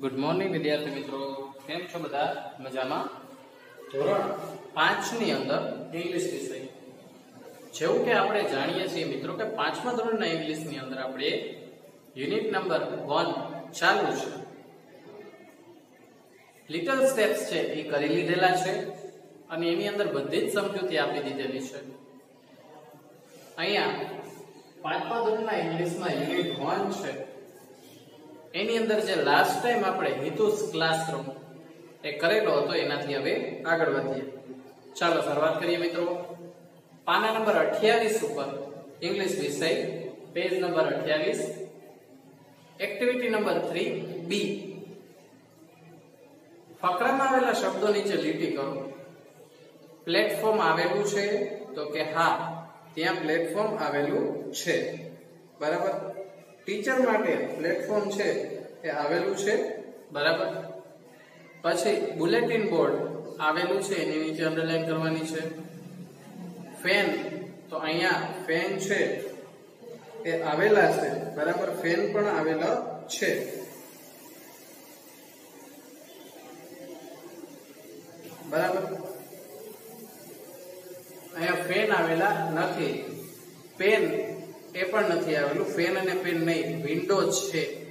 Good morning વિદ્યાર્થી મિત્રો. કેમ છો બધા? મજામાં? ધોરણ પાંચની અંદર ઇંગ્લિશ વિષય. જેવું કે આપણે જાણીએ છીએ મિત્રો કે પાંચમા ધોરણના ઇંગ્લિશની અંદર આપણે યુનિટ નંબર વન ચાલુ છે. લિટલ સ્ટેપ્સ છે એ કરી લીધેલા છે અને એની અંદર બધી જ સમજૂતી આપી દીધેલી છે. અહીંયા પાંચમા ધોરણના ઇંગ્લિશમાં યુનિટ વન છે. એની અંદર જે લાસ્ટ ટાઈમ આપણે હિતુસ ક્લાસરૂમ એ કરેલો હતો, એનાથી હવે આગળ વધીએ. ચાલો શરૂઆત કરીએ મિત્રો. પાના નંબર 28 ઉપર ઇંગ્લિશ વિષય page number 28 activity number 3 B ફકરામાં આવેલા શબ્દો નીચે લીટી કરો. પ્લેટફોર્મ આવેલું છે, તો કે હા, ત્યાં પ્લેટફોર્મ આવેલું છે. બરાબર? ટીચર માટે પ્લેટફોર્મ છે એ આવેલું છે. બરાબર? પછી બુલેટિન બોર્ડ આવેલું છે, એની નીચે અંડરલાઈન કરવાની છે. ફેન, તો અહીંયા ફેન છે એ આવેલા છે. બરાબર? ફેન પણ આવેલા છે. બરાબર? અહીંયા ફેન આવેલા નથી. પેન એ પણ નથી આવેલું. ફેન અને પેન નહીં. વિન્ડો છે.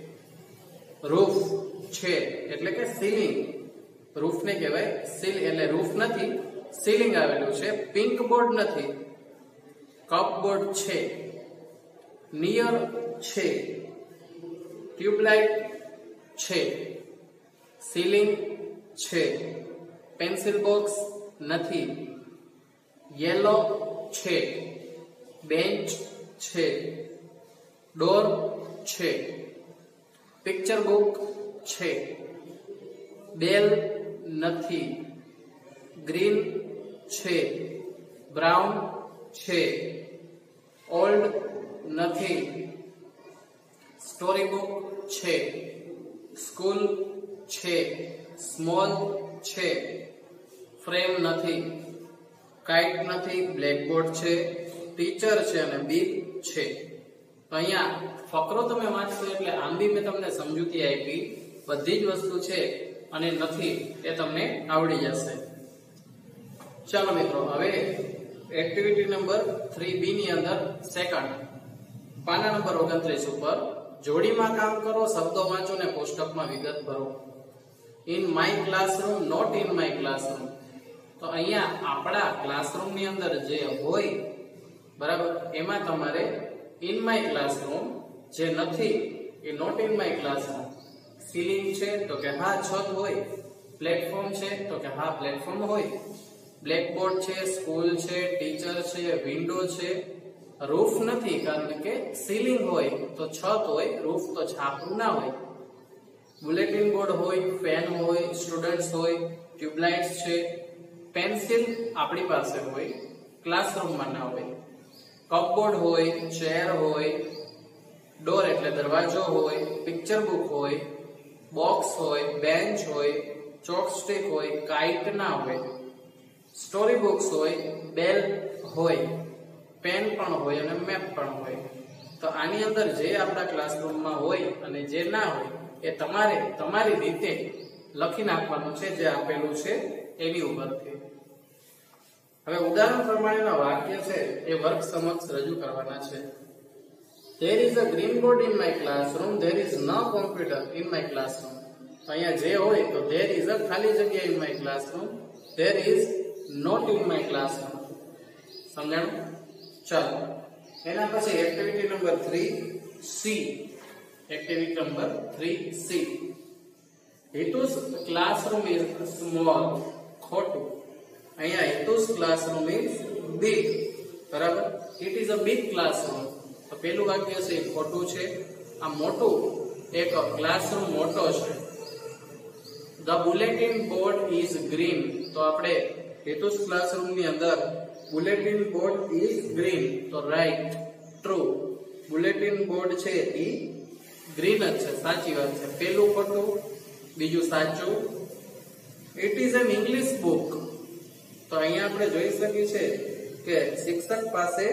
રૂફ છે. એટલે કે સીલિંગ રૂફ ને કહેવાય સીલ એટલે રૂફ નથી સીલિંગ આવેલું છે. પિંક બોર્ડ નથી. કપ બોર્ડ છે. નિયર છે. ટ્યુબલાઇટ છે. સીલિંગ છે. પેન્સિલ બોક્સ નથી. યેલો છે. બેન્ચ છે. ડોર છે. પિક્ચર બુક છે. બેલ નથી. ગ્રીન છે. બ્રાઉન છે. ઓલ્ડ નથી. સ્ટોરી બુક છે. સ્કૂલ છે. સ્મોલ છે. ફ્રેમ નથી. કાઇટ નથી. બ્લેકબોર્ડ છે. ટીચર છે અને બી છે. અહીંયા ફકરો તમે વાંચશો એટલે આમ બી મેં તમને સમજૂતી આપી. બધી જ વસ્તુ છે અને નથી એ તમને આવડી જશે. ચાલો મિત્રો, હવે એક્ટિવિટી નંબર થ્રી બી ની અંદર સેકન્ડ પાના નંબર ઓગણત્રીસ ઉપર, જોડીમાં કામ કરો, શબ્દો વાંચો ને કોષ્ટકમાં વિગત ભરો. In my classroom not in my classroom તો અહીંયા આપણા ક્લાસરૂમની અંદર જે હોય બરાબર? એમાં તમારે ઇન માય ક્લાસરૂમ જે નથી, એ not in my classroom ceiling છે, તો કે હા, છત હોય. પ્લેટફોર્મ છે, તો કે હા પ્લેટફોર્મ હોય. બ્લેકબોર્ડ છે સ્કૂલ છે ટીચર છે વિન્ડો છે. રૂફ નથી, કારણ કે સીલિંગ હોય, તો છત હોય રૂફ તો છાપરું ના હોય. બુલેટિન બોર્ડ હોય ફેન હોય સ્ટુડન્ટ્સ હોય ટ્યુબલાઇટ્સ છે. પેન્સિલ આપણી પાસે હોય ક્લાસરૂમમાં ના હોય. કપબોર્ડ હોય, ચેર હોય, ડોર એટલે દરવાજો હોય, પિક્ચર બુક હોય, બોક્સ હોય, બેન્ચ હોય, ચોકસ્ટિક હોય, કાઇટ ના હોય, સ્ટોરી બુક્સ હોય, બેલ હોય, પેન પણ હોય અને મેપ પણ હોય. તો આની અંદર જે આપણા ક્લાસરૂમમાં હોય અને જે ના હોય, એ તમારે તમારી રીતે લખી નાખવાનું છે, જે આપેલું છે, એની ઉપરથી હવે ઉદાહરણ પ્રમાણેના વાક્ય છે એ વર્ગ સમક્ષ રજૂ કરવાના છે is a green board in my classroom there is no computer in my classroom તો અહીંયા જે હોય તો there is a ખાલી જગ્યા in my classroom there is not in my classroom સમજાણું ચાલો એના પછી activity number 3 C activity number 3 C Hetu's classroom is small ખોટું અહીંયા હિતુસ ક્લાસરૂમ ઇઝ બિગ બરાબર? It is a big classroom તો પેલું વાક્ય છે એ ખોટું છે. આ મોટું, એક ક્લાસરૂમ મોટો છે. The bulletin board is green તો આપણે હેતુસ ક્લાસરૂમની અંદર બુલેટિન બોર્ડ ઇઝ ગ્રીન તો રાઈટ ટ્રુ બુલેટિન બોર્ડ છે એ ગ્રીન જ છે, સાચી વાત છે. પહેલું ખોટું, બીજું સાચું. It is an English book તો અહીંયા આપણે જોઈ શકીએ છે કે શિક્ષક પાસે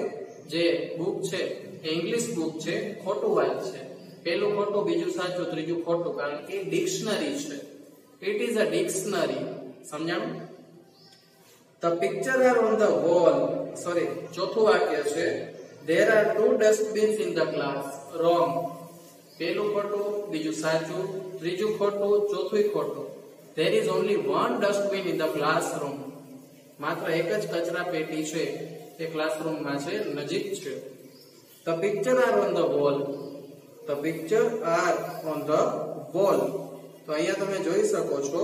જે બુક છે ઇંગ્લિશ બુક છે, ખોટું વાંચ છે. પેલું ખોટું, બીજું સાચું, ત્રીજું ખોટું. કારણ કે ડિક્શનરી છે. ઇટ ઇઝ અ ડિક્શનરી સમજાણું? The picture are on the wall sorry ચોથું વાક્ય છે. There are two dustbins in the class wrong પેલું ખોટું, બીજું સાચું, ત્રીજું ખોટું ચોથું ખોટું. There is only one dustbin in the classroom માત્ર એક જ કચરા પેટી છે, એ ક્લાસરૂમમાં છે, નજીક છે. The picture are on the wall the picture are on the wall તો અહીંયા તમે જોઈ શકો છો,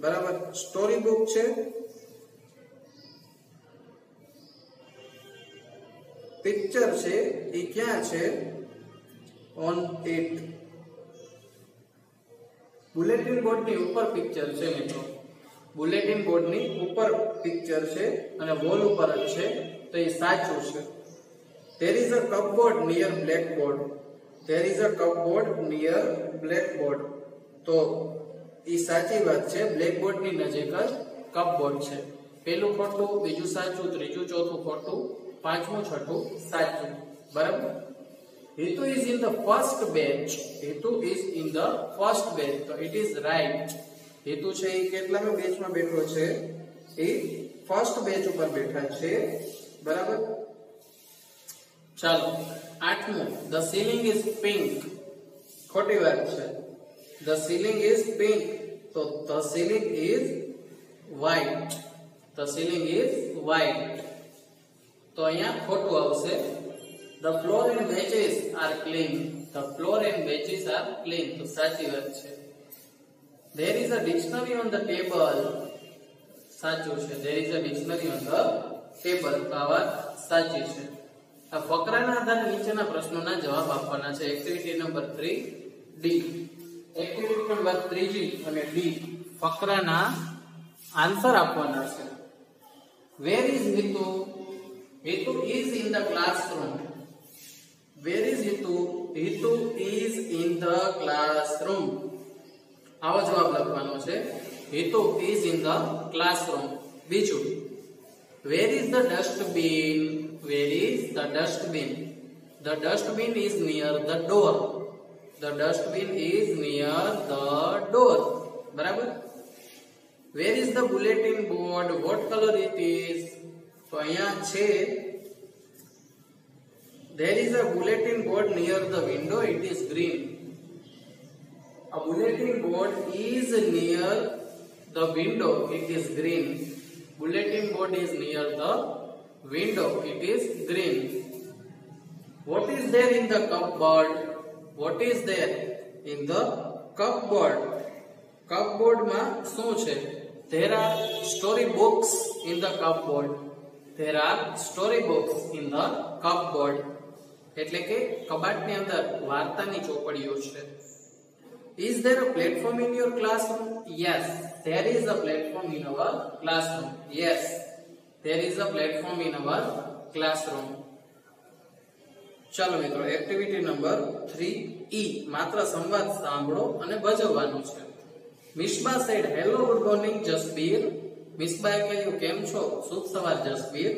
બરાબર સ્ટોરી બુક છે. પિક્ચર છે, એ ક્યાં છે? ઓન ઇટ બુલેટિન બોર્ડની ઉપર પિક્ચર છે મિત્રો. બુલેટિન બોર્ડની ઉપર પિક્ચર છે અને વોલ ઉપર જ છે. તો એ સાચું છે. There is a cupboard near blackboard. There is a cupboard near blackboard. તો એ સાચી વાત છે. બ્લેકબોર્ડની નજીક જ કપબોર્ડ છે. પેલું ખોટું, બીજું સાચું, ત્રીજું, ચોથું ખોટું, પાંચમું, છઠ્ઠું સાચું. બરાબર? Hetu is in the first bench Hetu is in the first bench તો ઇટ ઇઝ રાઈટ હેતુ છે એ કેટલામાં બેચમાં બેઠો છે? એ ફર્સ્ટ બેચ ઉપર બેઠા છે. બરાબર? ચાલો, આઠમું. ધ સીલિંગ ઇઝ પિંક ખોટી વાત છે. ધ સીલિંગ ઇઝ પિંક તો the ceiling is white the ceiling is white તો અહીંયા ખોટું આવશે. The floor and benches are clean the floor and benches are clean તો સાચી વાત છે. There is a dictionary on the table. સાચું છે. There is a dictionary on the table. તો આવા સાચી છે. આ ફકરાના આધારે નીચેના પ્રશ્નોના જવાબ આપવાના છે. Activity number 3 D activity number 3 અને ડી ફકરાના આન્સર આપવાના છે. Where is Hetu Hetu is in the classroom where is Hetu Hetu is in the classroom આવો જવાબ લખવાનો છે. હેતુ ઇઝ ઇન ધ ક્લાસરૂમ બીજું where is the dustbin where is the dustbin the dustbin is near the door the dustbin is near the door બરાબર? Where is the bulletin board what colour it is તો અહીંયા છે, there is a bulletin board near the window. It is green. A bulletin board is near the window it is green bulletin board is near the window it is green what is there in the cupboard what is there in the cupboard cupboard માં શું છે there are story books in the cupboard there are story books in the cupboard એટલે કે કબાટની અંદર વાર્તાની ચોપડીઓ છે Is there a platform in your classroom? Yes, there is a platform in our classroom. Yes, there is a platform in our classroom. ચાલો મિત્રો activity number 3 ઈ માત્ર સંવાદ સાંભળો અને ભજવવાનું છે. Misba said hello good morning Jasbir મિસ્બાએ કહ્યું કેમ છો? શુભ સવાર Jasbir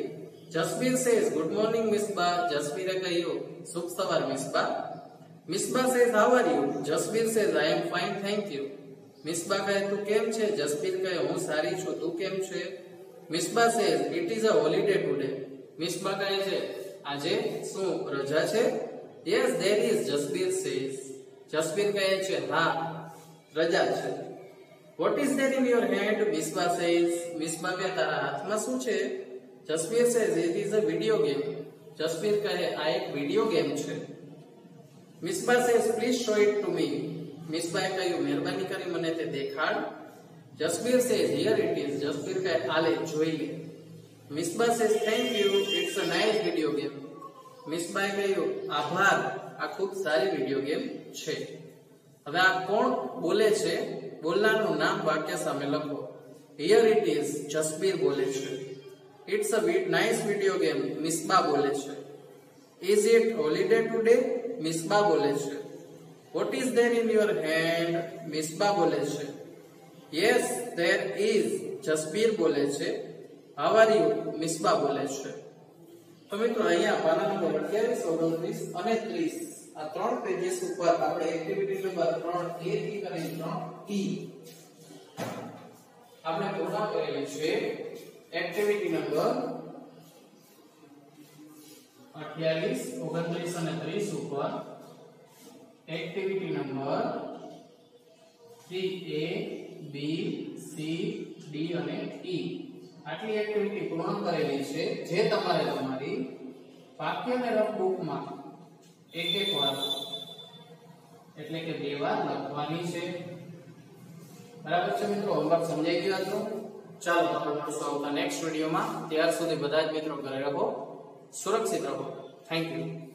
Jasbir says good morning Misba જસબીરે કહ્યું શુભ સવાર Misba Misba says how are you Jasbir says I am fine thank you Misba કહે તું કેમ છે જસબીર કહે હું સારી છું તું કેમ છે Misba says it is a holiday today Misba કહે છે આજે શું રજા છે yes there is Jasbir says Jasbir કહે છે હા રજા છે what is there in your hand Misba says Misba કહે તારા હાથમાં શું છે Jasbir says it is a video game Jasbir કહે આ એક વિડિયો ગેમ છે Misba says please show it to me મિસ્બાએ કહ્યું મહેરબાની કરી મને તે દેખાડ Jasbir says here it is Jasbir કહે આલે જોઈ લે Misba says thank you it's a nice video game મિસ્બાએ કહ્યું આભાર આ ખૂબ સારી વિડિયો ગેમ છે હવે આ કોણ બોલે છે બોલનારનું નામ વાક્ય સામે લખો હિયર ઇટ ઇઝ જસબીર બોલે છે it's a nice video game Misba બોલે છે is it holiday today Misba બોલે છે. What is there in your hand Misba બોલે છે. યસ ધેર ઇઝ જસબીર બોલે છે. હાવ આર યુ મિસ્બા બોલે છે. તો મિત્રો, અહીંયા પાના નંબર અઠ્યાવીસ, ઓગણત્રીસ અને ત્રીસ. આ ત્રણ પેજીસ ઉપર આપણે એક્ટિવિટી નંબર 3 એ થી કરી 3 ટી આપણે પૂર્ણ કરેલી છે. એક્ટિવિટી નંબર 28 29 અને 30 ઉપર activity number three A B C D અને ઈ આટલી એક્ટિવિટી પૂર્ણ કરેલી છે. જે તમારે તમારી વાક્ય અને રફ બુકમાં એક એક વાર, એટલે કે બે વાર લખવાની છે. બરાબર છે મિત્રો? હોમવર્ક સમજાઈ ગયો હતો ચાલો આપણે મળશું આવતા નેક્સ્ટ વિડીયોમાં ત્યાર સુધી બધા જ મિત્રો ઘરે રહો. સુરક્ષિત રહો. Thank you